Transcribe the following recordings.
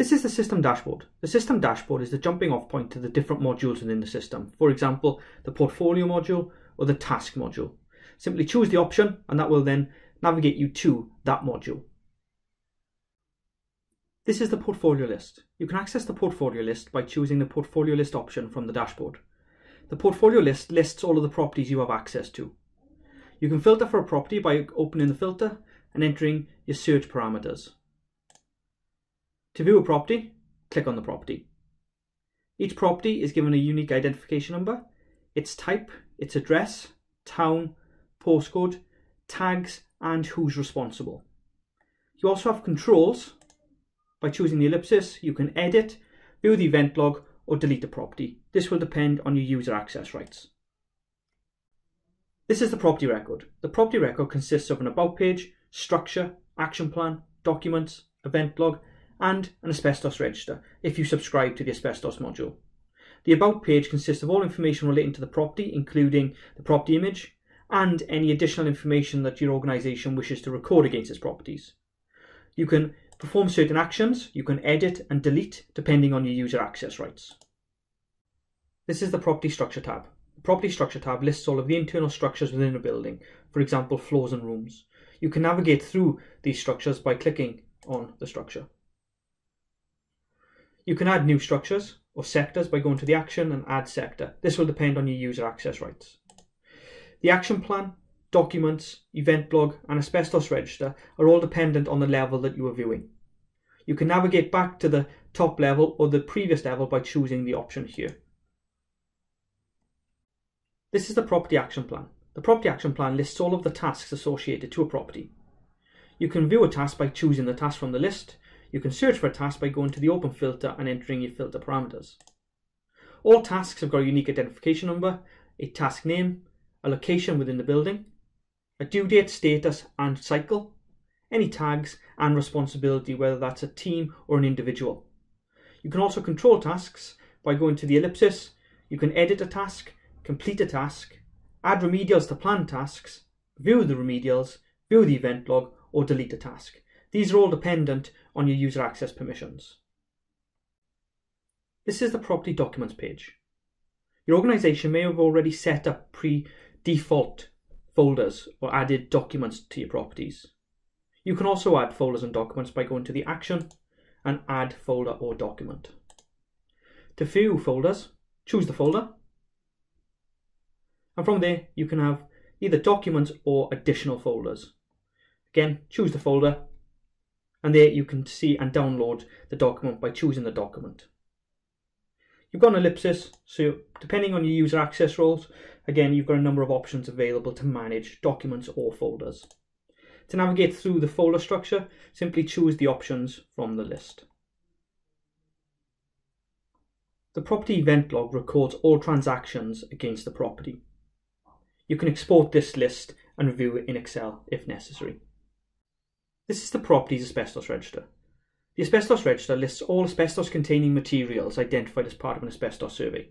This is the system dashboard. The system dashboard is the jumping off point to the different modules within the system. For example, the portfolio module or the task module. Simply choose the option and that will then navigate you to that module. This is the portfolio list. You can access the portfolio list by choosing the portfolio list option from the dashboard. The portfolio list lists all of the properties you have access to. You can filter for a property by opening the filter and entering your search parameters. To view a property, click on the property. Each property is given a unique identification number, its type, its address, town, postcode, tags, and who's responsible. You also have controls. By choosing the ellipsis, you can edit, view the event log, or delete the property. This will depend on your user access rights. This is the property record. The property record consists of an about page, structure, action plan, documents, event log, and an asbestos register if you subscribe to the asbestos module. The About page consists of all information relating to the property, including the property image and any additional information that your organisation wishes to record against its properties. You can perform certain actions, you can edit and delete depending on your user access rights. This is the Property Structure tab. The Property Structure tab lists all of the internal structures within a building, for example floors and rooms. You can navigate through these structures by clicking on the structure. You can add new structures or sectors by going to the action and add sector. This will depend on your user access rights. The action plan, documents, event log and asbestos register are all dependent on the level that you are viewing. You can navigate back to the top level or the previous level by choosing the option here. This is the property action plan. The property action plan lists all of the tasks associated to a property. You can view a task by choosing the task from the list, you can search for a task by going to the open filter and entering your filter parameters. All tasks have got a unique identification number, a task name, a location within the building, a due date, status and cycle, any tags and responsibility, whether that's a team or an individual. You can also control tasks by going to the ellipsis. You can edit a task, complete a task, add remedials to planned tasks, view the remedials, view the event log, or delete a task. These are all dependent on your user access permissions. This is the property documents page. Your organization may have already set up pre-default folders or added documents to your properties. You can also add folders and documents by going to the action and add folder or document. To view folders, choose the folder. And from there, you can have either documents or additional folders. Again, choose the folder and there you can see and download the document by choosing the document. You've got an ellipsis, so depending on your user access roles, again, you've got a number of options available to manage documents or folders. To navigate through the folder structure, simply choose the options from the list. The property event log records all transactions against the property. You can export this list and review it in Excel if necessary. This is the Properties Asbestos Register. The Asbestos Register lists all asbestos containing materials identified as part of an asbestos survey.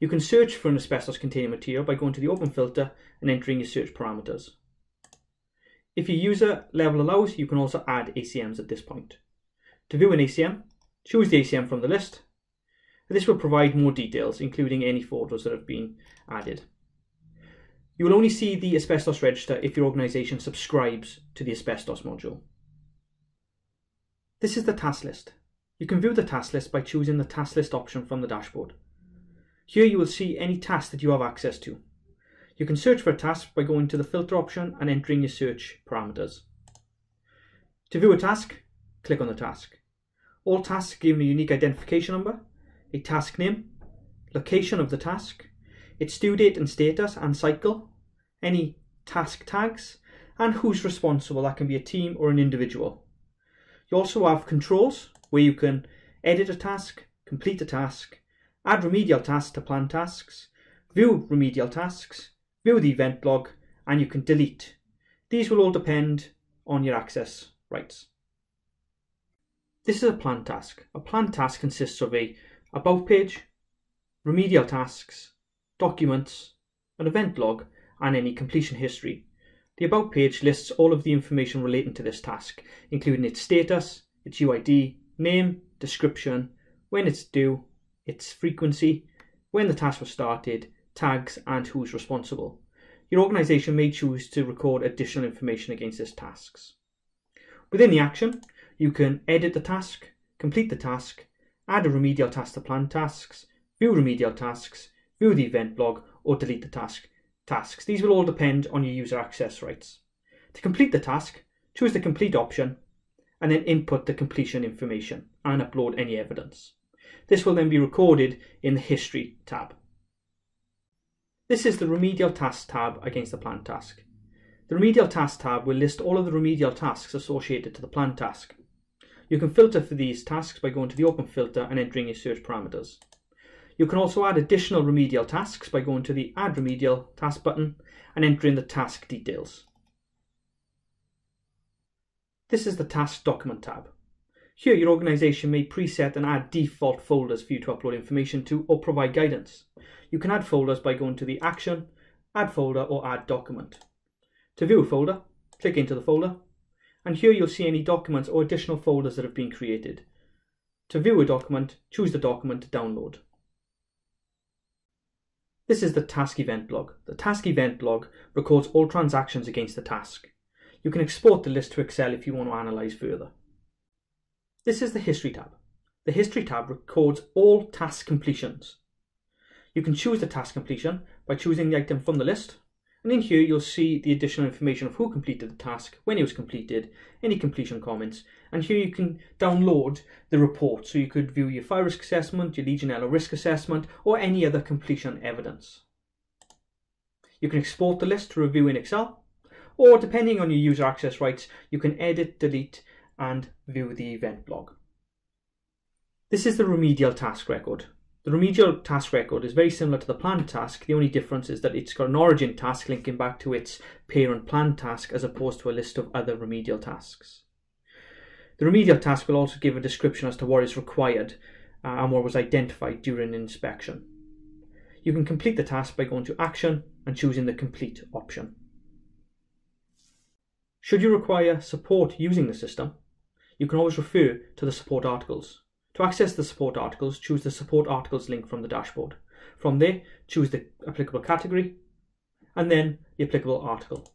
You can search for an asbestos containing material by going to the open filter and entering your search parameters. If your user level allows, you can also add ACMs at this point. To view an ACM, choose the ACM from the list. This will provide more details, including any photos that have been added. You will only see the asbestos register if your organisation subscribes to the asbestos module. This is the task list. You can view the task list by choosing the task list option from the dashboard. Here you will see any task that you have access to. You can search for a task by going to the filter option and entering your search parameters. To view a task, click on the task. All tasks give a unique identification number, a task name, location of the task, its due date and status and cycle, any task tags, and who's responsible. That can be a team or an individual. You also have controls where you can edit a task, complete a task, add remedial tasks to plan tasks, view remedial tasks, view the event log, and you can delete. These will all depend on your access rights. This is a plan task. A plan task consists of a about page, remedial tasks, documents, an event log, and any completion history. The About page lists all of the information relating to this task, including its status, its UID, name, description, when it's due, its frequency, when the task was started, tags, and who's responsible. Your organisation may choose to record additional information against these tasks. Within the action, you can edit the task, complete the task, add a remedial task to planned tasks, view remedial tasks, view the event log, or delete the task tasks. These will all depend on your user access rights. To complete the task, choose the complete option and then input the completion information and upload any evidence. This will then be recorded in the History tab. This is the Remedial Tasks tab against the Plan task. The Remedial Tasks tab will list all of the remedial tasks associated to the plan task. You can filter for these tasks by going to the Open filter and entering your search parameters. You can also add additional remedial tasks by going to the Add Remedial Task button and entering the task details. This is the Task Document tab. Here your organisation may preset and add default folders for you to upload information to or provide guidance. You can add folders by going to the Action, Add Folder or Add Document. To view a folder, click into the folder and here you'll see any documents or additional folders that have been created. To view a document, choose the document to download. This is the task event log. The task event log records all transactions against the task. You can export the list to Excel if you want to analyse further. This is the History tab. The History tab records all task completions. You can choose the task completion by choosing the item from the list, and in here you'll see the additional information of who completed the task, when it was completed, any completion comments, and here you can download the report so you could view your fire risk assessment, your Legionella risk assessment, or any other completion evidence. You can export the list to review in Excel, or depending on your user access rights, you can edit, delete, and view the event log. This is the remedial task record. The remedial task record is very similar to the planned task. The only difference is that it's got an origin task linking back to its parent planned task as opposed to a list of other remedial tasks. The remedial task will also give a description as to what is required uh, and what was identified during inspection. You can complete the task by going to Action and choosing the Complete option. Should you require support using the system, you can always refer to the support articles. To access the support articles, choose the support articles link from the dashboard. From there, choose the applicable category and then the applicable article.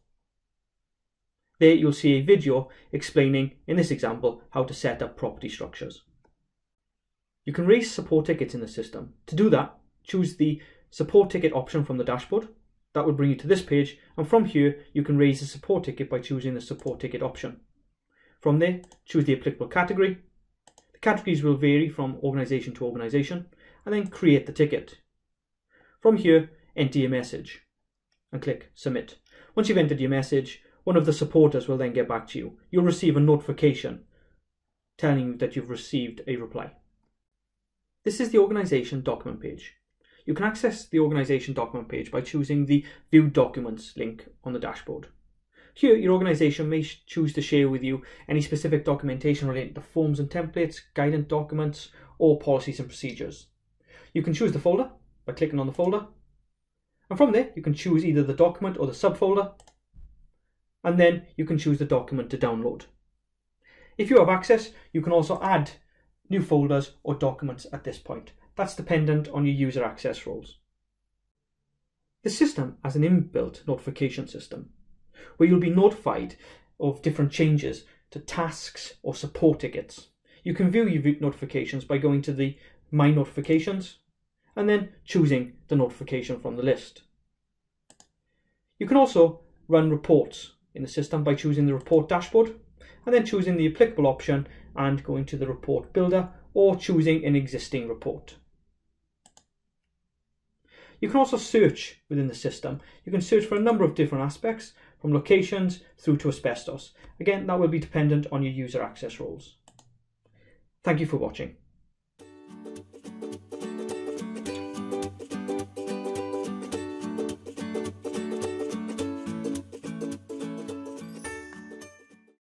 There you'll see a video explaining, in this example, how to set up property structures. You can raise support tickets in the system. To do that, choose the support ticket option from the dashboard. That will bring you to this page, and from here you can raise a support ticket by choosing the support ticket option. From there, choose the applicable category. Categories will vary from organisation to organisation, and then create the ticket. From here, enter your message and click Submit. Once you've entered your message, one of the supporters will then get back to you. You'll receive a notification telling you that you've received a reply. This is the organisation document page. You can access the organisation document page by choosing the View Documents link on the dashboard. Here, your organisation may choose to share with you any specific documentation related to forms and templates, guidance documents, or policies and procedures. You can choose the folder by clicking on the folder, and from there you can choose either the document or the subfolder and then you can choose the document to download. If you have access, you can also add new folders or documents at this point. That's dependent on your user access roles. The system has an inbuilt notification system where you'll be notified of different changes to tasks or support tickets. You can view your notifications by going to the My Notifications and then choosing the notification from the list. You can also run reports in the system by choosing the report dashboard and then choosing the applicable option and going to the report builder or choosing an existing report. You can also search within the system. You can search for a number of different aspects from locations through to asbestos. Again, that will be dependent on your user access roles. Thank you for watching.